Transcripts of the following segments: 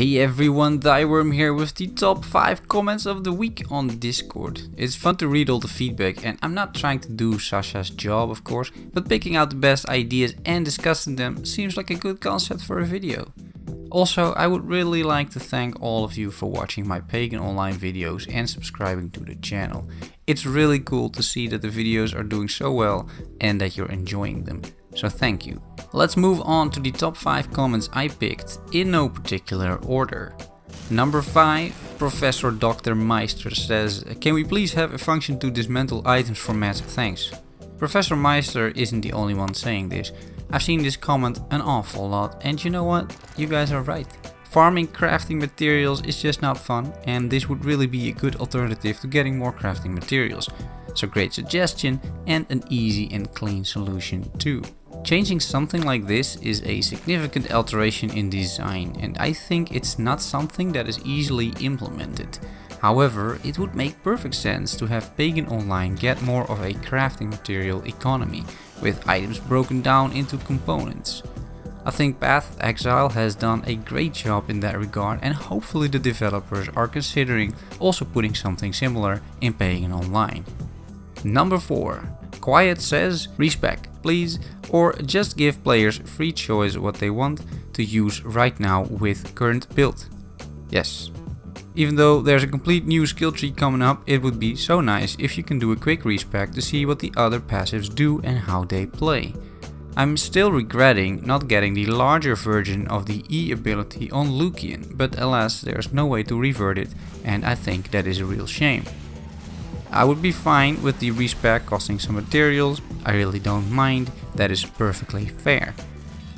Hey everyone, Thyworm here with the top 5 comments of the week on Discord. It's fun to read all the feedback and I'm not trying to do Sasha's job of course, but picking out the best ideas and discussing them seems like a good concept for a video. Also, I would really like to thank all of you for watching my Pagan Online videos and subscribing to the channel. It's really cool to see that the videos are doing so well and that you're enjoying them. So thank you. Let's move on to the top 5 comments I picked in no particular order. Number 5, Professor Dr. Meister says, can we please have a function to dismantle items for mats? Thanks. Professor Meister isn't the only one saying this. I've seen this comment an awful lot and you know what? You guys are right. Farming crafting materials is just not fun and this would really be a good alternative to getting more crafting materials. So great suggestion and an easy and clean solution too. Changing something like this is a significant alteration in design and I think it's not something that is easily implemented. However, it would make perfect sense to have Pagan Online get more of a crafting material economy, with items broken down into components. I think Path Exile has done a great job in that regard and hopefully the developers are considering also putting something similar in Pagan Online. Number 4. Quiet says respec please or just give players free choice what they want to use right now with current build. Yes. Even though there's a complete new skill tree coming up, it would be so nice if you can do a quick respec to see what the other passives do and how they play. I'm still regretting not getting the larger version of the E ability on Lucian, but alas there's no way to revert it and I think that is a real shame. I would be fine with the respec costing some materials, I really don't mind, that is perfectly fair.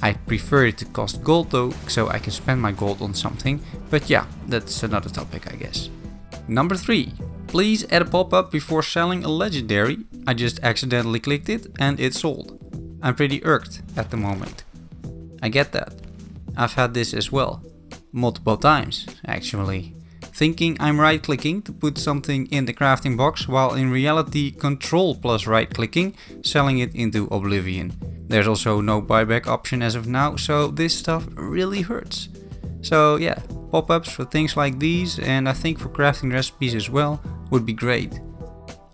I prefer it to cost gold though, so I can spend my gold on something, but yeah, that's another topic I guess. Number 3. Please add a pop-up before selling a legendary. I just accidentally clicked it and it sold. I'm pretty irked at the moment. I get that. I've had this as well. Multiple times, actually thinking I'm right clicking to put something in the crafting box while in reality control plus right clicking selling it into oblivion. There's also no buyback option as of now so this stuff really hurts. So yeah, pop-ups for things like these and I think for crafting recipes as well would be great.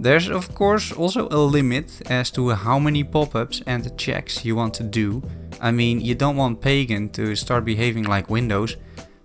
There's of course also a limit as to how many pop-ups and checks you want to do. I mean you don't want Pagan to start behaving like Windows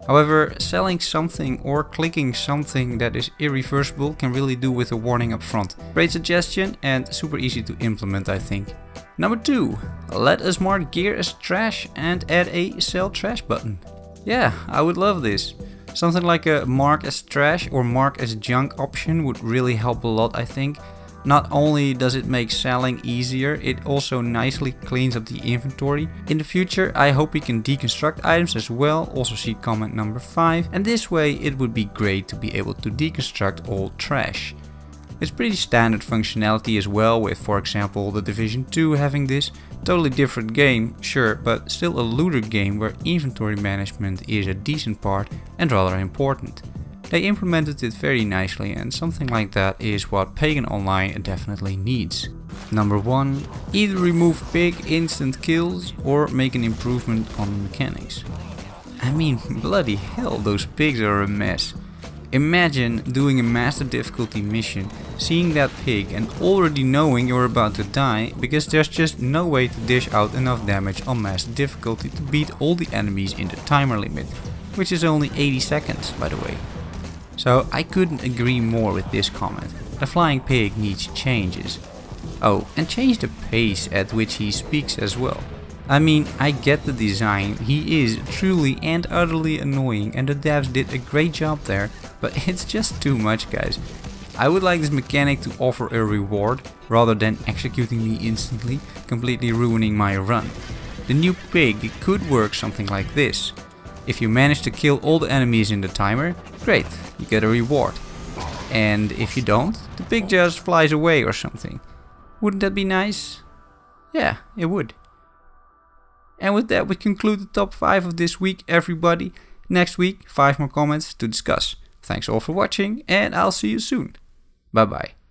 However, selling something or clicking something that is irreversible can really do with a warning up front. Great suggestion and super easy to implement I think. Number 2. Let us mark gear as trash and add a sell trash button. Yeah, I would love this. Something like a mark as trash or mark as junk option would really help a lot I think. Not only does it make selling easier, it also nicely cleans up the inventory. In the future I hope we can deconstruct items as well, also see comment number 5 and this way it would be great to be able to deconstruct all trash. It's pretty standard functionality as well with for example the Division 2 having this. Totally different game, sure, but still a looter game where inventory management is a decent part and rather important. They implemented it very nicely and something like that is what Pagan Online definitely needs. Number 1. Either remove big instant kills or make an improvement on mechanics. I mean, bloody hell, those pigs are a mess. Imagine doing a master difficulty mission, seeing that pig and already knowing you're about to die because there's just no way to dish out enough damage on master difficulty to beat all the enemies in the timer limit, which is only 80 seconds by the way. So I couldn't agree more with this comment. The flying pig needs changes. Oh, and change the pace at which he speaks as well. I mean, I get the design, he is truly and utterly annoying and the devs did a great job there, but it's just too much guys. I would like this mechanic to offer a reward, rather than executing me instantly, completely ruining my run. The new pig could work something like this. If you manage to kill all the enemies in the timer, great, you get a reward. And if you don't, the pig just flies away or something. Wouldn't that be nice? Yeah, it would. And with that we conclude the top 5 of this week everybody. Next week 5 more comments to discuss. Thanks all for watching and I'll see you soon. Bye bye.